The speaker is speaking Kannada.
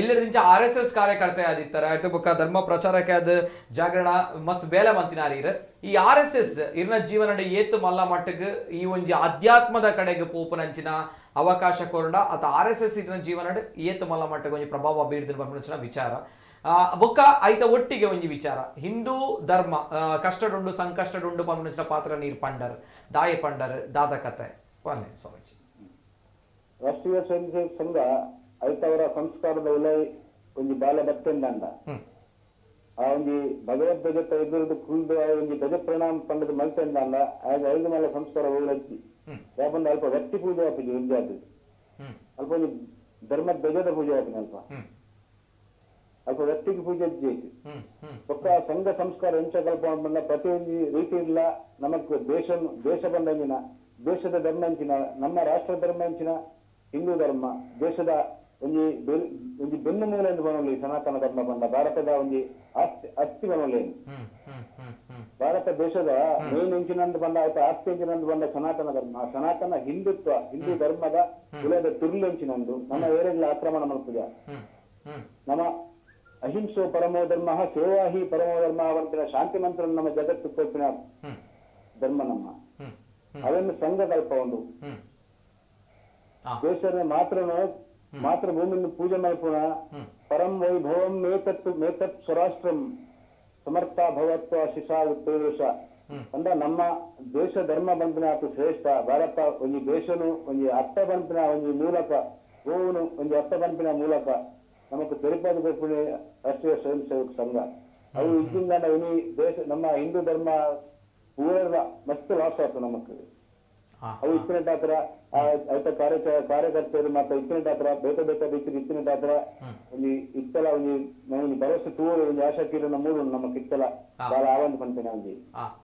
ಎಲ್ಲರಿಂದ ಆರ್ ಎಸ್ ಎಸ್ ಕಾರ್ಯಕರ್ತೆ ಆದಿತ್ತರ ಆಯ್ತು, ಬೊಕ್ಕ ಧರ್ಮ ಪ್ರಚಾರಕ್ಕೆ ಅದ ಜಾಗರಣ ಮಸ್ತ್ ಬೇಲೆ ಮಂತಿನಾರೀರ್ ಈ ಆರ್ ಎಸ್ ಎಸ್ ಇರ್ನ ಜೀವನ ಏತು ಮಲ್ಲ ಮಟ್ಟಕ್ಕೆ ಈ ಒಂಜಿ ಅಧ್ಯಾತ್ಮದ ಕಡೆಗೆ ಪೋಪನಂಚಿನ ಅವಕಾಶ ಕೊರಡ. ಅತ ಆರ್ ಎಸ್ ಎಸ್ ಇರ್ನ ಜೀವನ ಏತು ಮಲ್ಲ ಮಟ್ಟಕ್ಕೆ ಒಂಜಿ ಪ್ರಭಾವ ಬೀರ್ದಿನ ಪಂಪಿನ ವಿಚಾರ. ಬೊಕ್ಕ ಐತ ಒಟ್ಟಿಗೆ ಒಂಜಿ ವಿಚಾರ. ಹಿಂದೂ ಧರ್ಮ ಕಷ್ಟಡುಂಡು ಸಂಕಷ್ಟಡುಂಡು ಪಂಪಿನ ಪಾತ್ರ ನೀರ್ ಪಂಡರ್, ದಾಯ ಪಂಡರ್ ದಾದ ಕತೆ ಸ್ವಾಮೀಜಿ. ರಾಷ್ಟ್ರೀಯ ಸ್ವಯಂ ಸೇವಕ ಸಂಘ ಐತವರ ಸಂಸ್ಕಾರದ ಉಲೈ ಒಂಜಿ ಬಾಲ ಬತ್ತೆಂದಂಡ ಆ ಒಂಜಿ ಭಗವದ್ಗಜತ ಎದುರುದು ಕುಲ್ದು ಆ ಒಂಜಿ ಗಜ ಪ್ರಣಾಮ ಪಂಡದ ಮಲ್ತೆಂದಂಡ ಆಗ ಐದು ಮಲ್ಲ ಸಂಸ್ಕಾರ ಹ್ಮ್. ಯಾಕಂದ್ರೆ ಅಲ್ಪ ವ್ಯಕ್ತಿ ಪೂಜೆ ಆಗ್ತದೆ ವಿದ್ಯಾರ್ಥಿ ಅಲ್ಪ ಒಂದು ಧರ್ಮದ ಧ್ವಜದ ಪೂಜೆ ಆಪಿನ ಅಲ್ಪ. ಅಲ್ಪ ವ್ಯಕ್ತಿಗೆ ಪೂಜೆ ಅಜ್ಜಿ ಒಕ್ಕ ಸಂಘ ಸಂಸ್ಕಾರ ಎಂಚ ಕಲ್ಪ ಬಂದ ಪ್ರತಿಯೊಂದು ರೀತಿ ಇಲ್ಲ. ನಮಕ್ ದೇಶ ದೇಶ ಬಂದಂಚಿನ ದೇಶದ ಧರ್ಮ ಅಂಚಿನ ನಮ್ಮ ರಾಷ್ಟ್ರ ಧರ್ಮ ಅಂಚಿನ ಹಿಂದೂ ಧರ್ಮ ದೇಶದ ಒಂಜಿ ಬೆಲ್- ಒಂಜಿ ಬೆನ್ನು ಮೂಲೆಂದು ಬನೊಲಿ ಸನಾತನ ಧರ್ಮ ಬಂದ ಭಾರತದ ಒಂಜಿ ಆಸ್ತಿ ಅಸ್ತಿ ಬನೊಲಿ ಹ್ಮ್ ಹ್ಮ್ ಹ್ಮ್ ಹ್ಮ್. ಭಾರತ ದೇಶದ ಮೇನ್ ಎಂಚಿನಂದು ಬಂದ ಆಯ್ತು ಆಸ್ತಿ ಎಂಚಿನಂದು ಬಂದ ಸನಾತನ ಧರ್ಮ ಆ ಸನಾತನ ಹಿಂದುತ್ವ ಹಿಂದೂ ಧರ್ಮದ ಕುಲದ ತುರ್ಲೆಂಚಿನಂದು ನಮ್ಮ ಏರೆಲ್ಲ ಆಕ್ರಮಣ ಮಾಡ್ತಿದೆ. ನಮ್ಮ ಅಹಿಂಸೋ ಪರಮೋ ಧರ್ಮ ಸೇವಾ ಹಿ ಪರಮೋ ಧರ್ಮ ಅವಂತಿನ ಶಾಂತಿ ಮಂತ್ರ ನಮ್ಮ ಜಗತ್ತು ಕೊಟ್ಟಿನ ಧರ್ಮ ನಮ್ಮ. ಅದನ್ನು ಸಂಘ ಕಲ್ಪ ಒಂದು ಹ್ಮ್. ಆ. ದೇಶದ ಮಾತ್ರ ಮಾತ್ರ ಭೂಮಿಯನ್ನು ಪೂಜೆ ಮಾಡಿಕೊಳ್ಳ ಪರಂ ವೈಭವಂ ಮೇತತ್ ಮೇತತ್ ಸ್ವರಾಷ್ಟ್ರಂ ಸಮರ್ಥ ಭವತ್ವ ಶಿಶಾ ಹ್ಮ್. ಅಂದ ನಮ್ಮ ದೇಶ ಧರ್ಮ ಬಂಧನ ಆತು ಶ್ರೇಷ್ಠ. ಭಾರತ ಒಂದು ದೇಶನು ಒಂದು ಅರ್ಥ ಬಂಧನ ಒಂದು ಮೂಲಕ. ಗೋವುನು ಒಂದು ಅರ್ಥ ಬಂಧನ ಮೂಲಕ. ನಮಗೆ ತೆರಿಪಾದ ಕೊಪ್ಪುಣಿ ರಾಷ್ಟ್ರೀಯ ಸ್ವಯಂ ಸೇವಕ ಸಂಘ. ಅವು ಇದ್ದಿಂದ ಇನಿ ದೇಶ ನಮ್ಮ ಹಿಂದೂ ಧರ್ಮ ಪೂರ್ವ ಮಸ್ತ್ ಲಾಸ್ ಆಯ್ತು ನಮಕ್. ಆ ಅವು ಇತ್ತಿನ ಹತ್ರ ಆಯ್ತ ಕಾರ್ಯ ಕಾರ್ಯಕರ್ತರು ಮತ್ತೆ ಇತ್ತಿನ ಹತ್ರ ಬೇಕ ಬೇಕ ಬೇಕು ಇತ್ತಿನ ಹತ್ರ ಒಂದು ಇತ್ತಲ ಒಂಜಿ ಒಂಜಿ ಭರವಸೆ ತೂರು ಒಂಜಿ ಆಶಾ ಕಿರಣ ಮೂರು ನಮ್ಮ ಕಿತ್ತಲ. ಬಹಳ ಬಾಳ ಆವಂದ್ ಪಂಪಿನ ಒಂಜಿ ಆ.